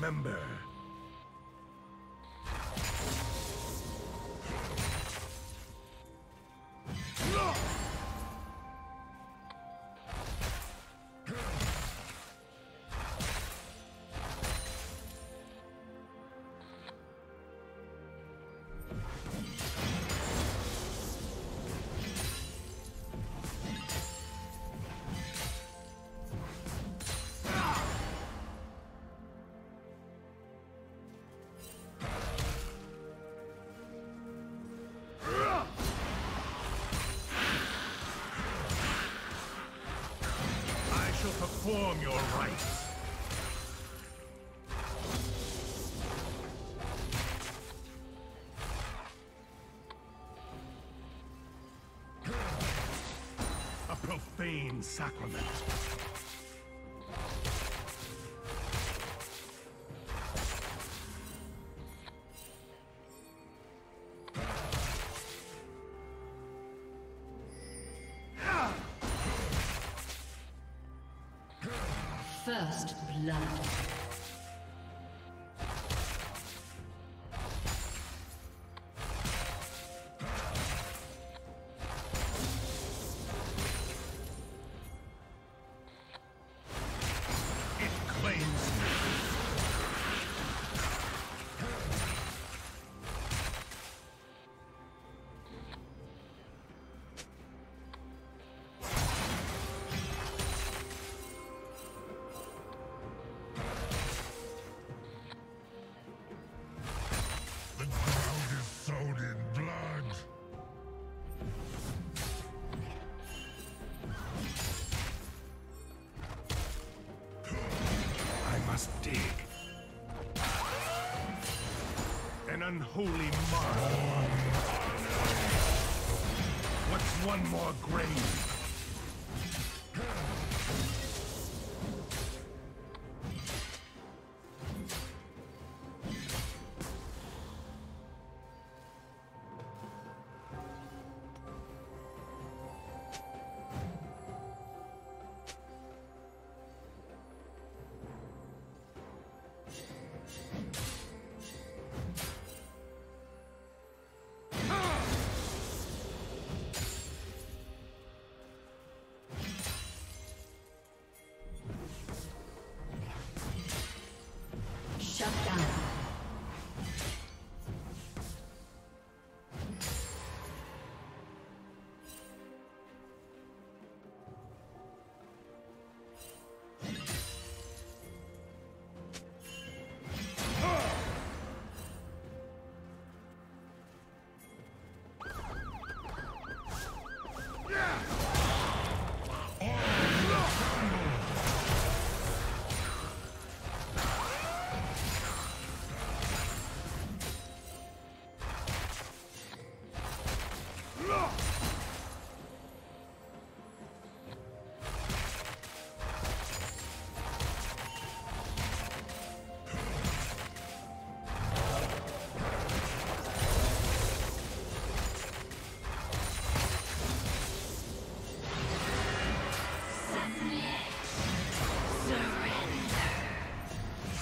Remember. Perform your rites. A profane sacrament. Unholy mark. What's one more grave?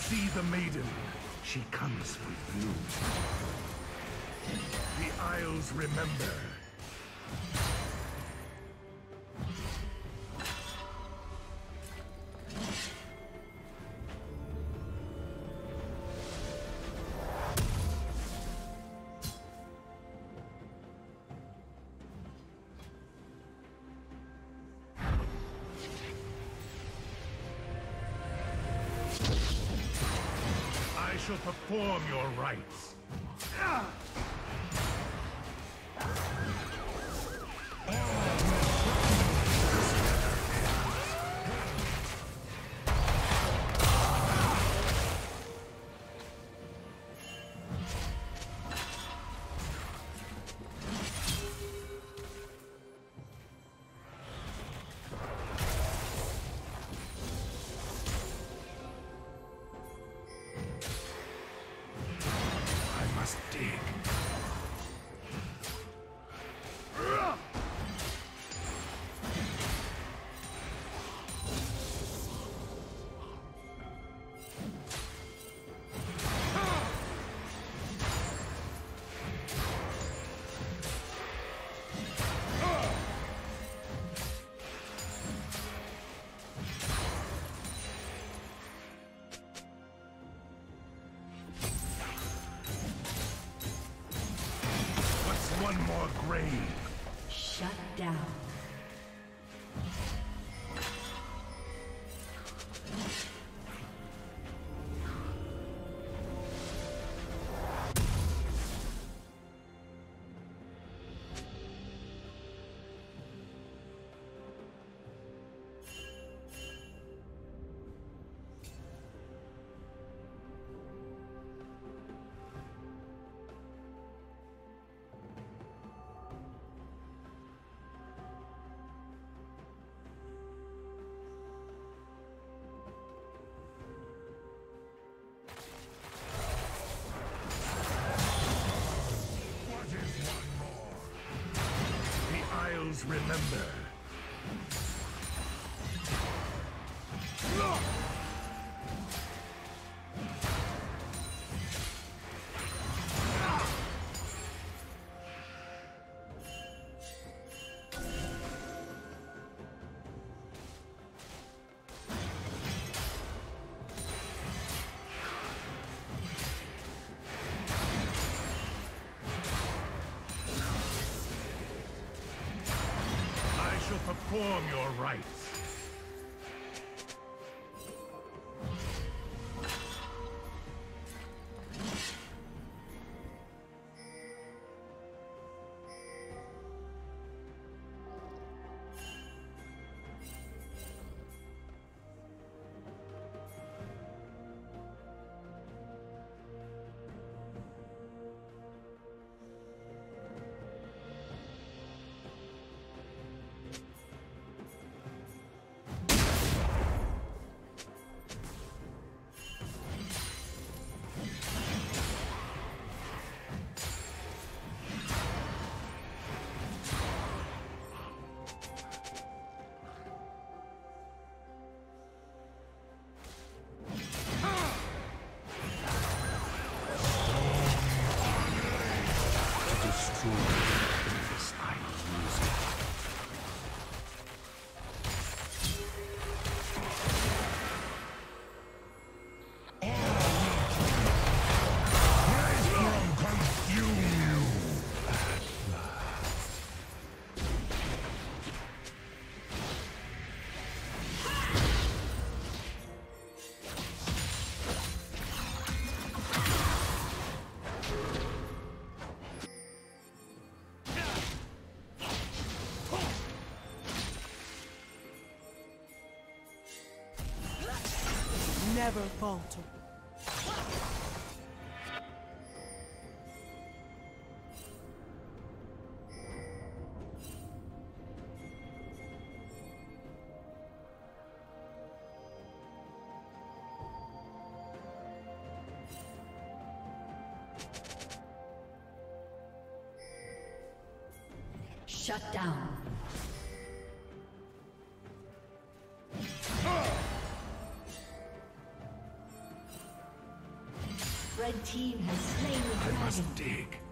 See the maiden. She comes from blue. The Isles remember. Always remember, never falter. Shut down. Red team has slain the dragon. I must dig.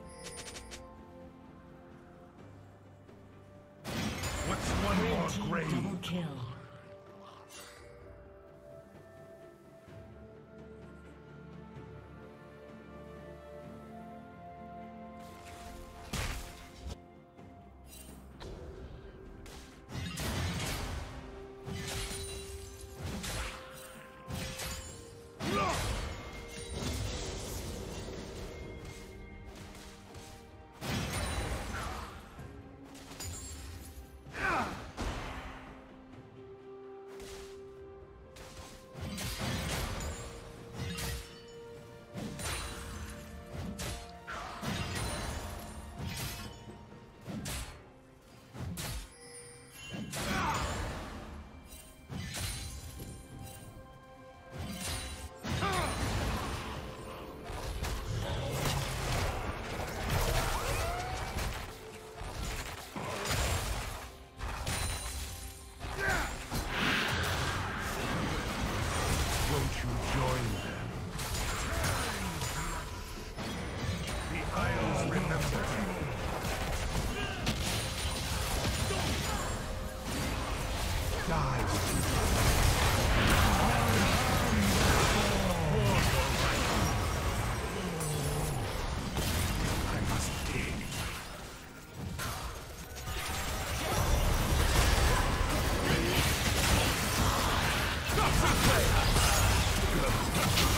Let's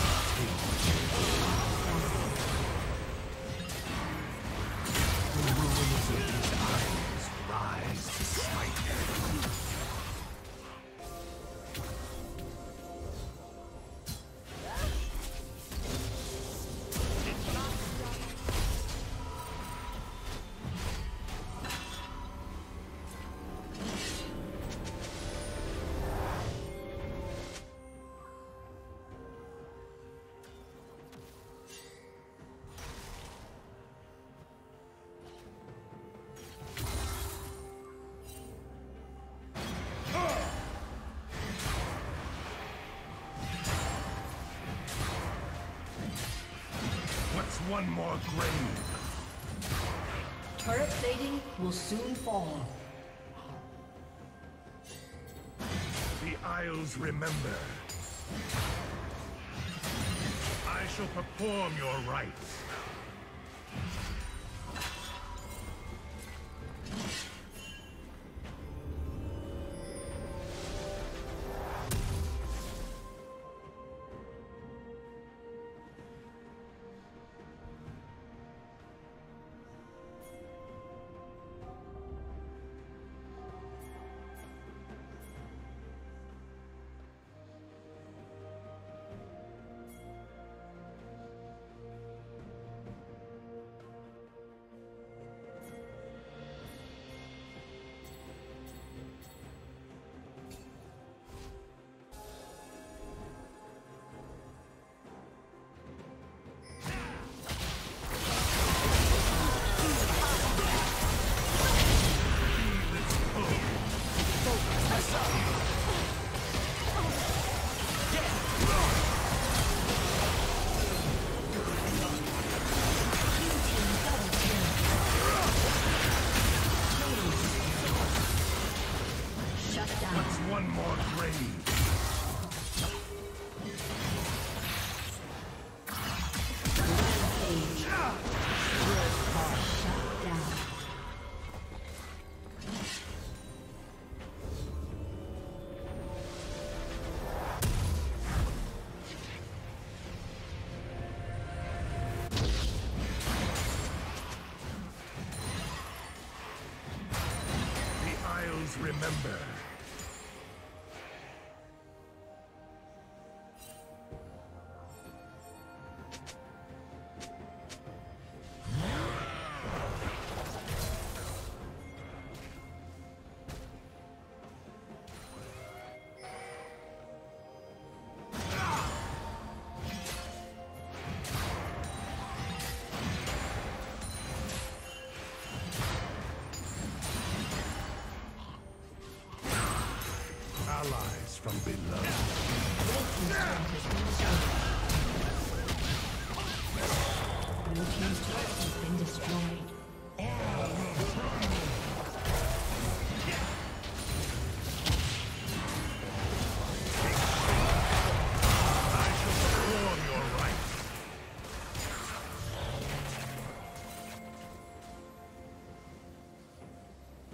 go. One more grave? Turret plating will soon fall. The Isles remember. I shall perform your rites.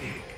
dead.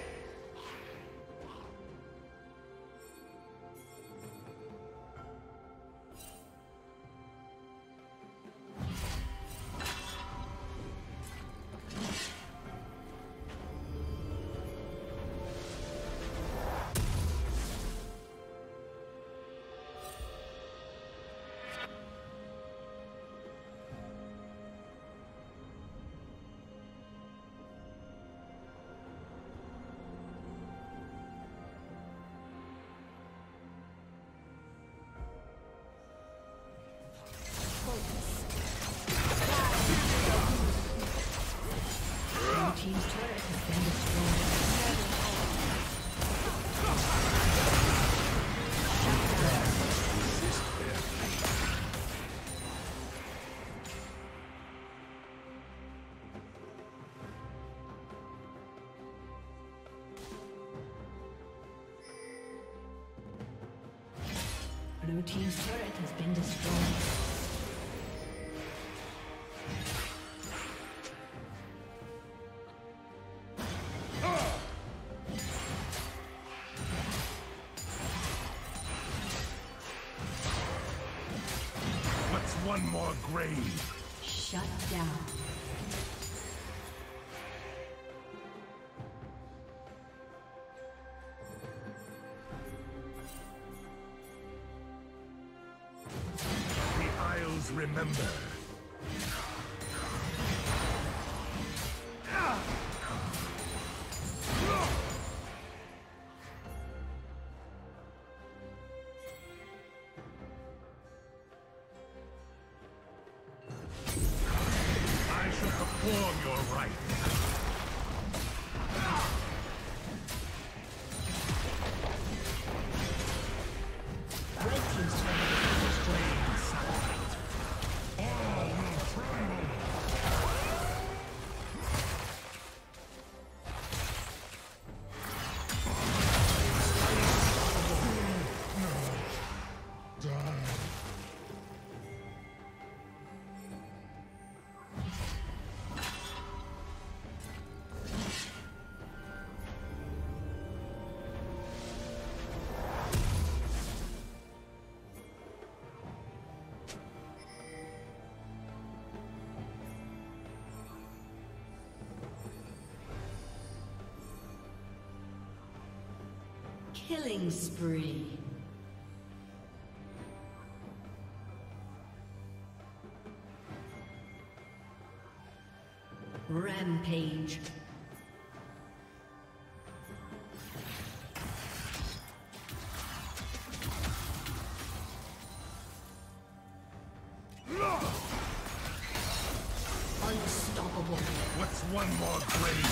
Blue Team's turret has been destroyed. What's one more grave? Shut down. Killing spree. Rampage. Unstoppable. What's one more grave?